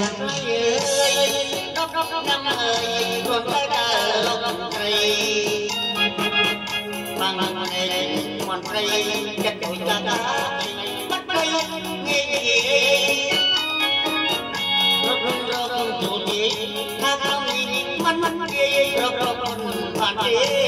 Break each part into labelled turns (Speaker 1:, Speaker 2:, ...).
Speaker 1: យ៉ាងអើយដប់ដប់យ៉ាងអើយខ្លួនទៅដើរលោកត្រីបាំងបាំងឯងមន្ត្រីចិត្តដូចកាតាបាត់ព្រៃងាយងាយរត់រត់រត់ចូលទីថាក្រុមនេះមិនមិនងាយរត់រត់រត់មិនបានទេ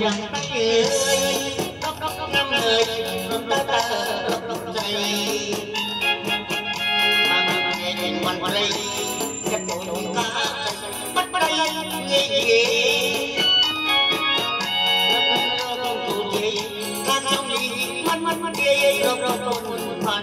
Speaker 1: dân tắc kia có có có năm người ta ta lúc lúc dậy mà mình nghe nhìn quanh qua đây chắc ta bắt bắt đây nghe nghe con cụ chị ta không đi mắt mắt mắt đi rồi rồi rồi mình phản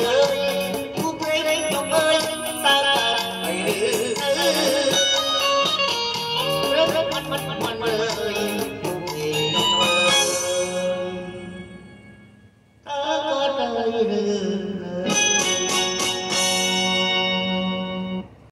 Speaker 1: my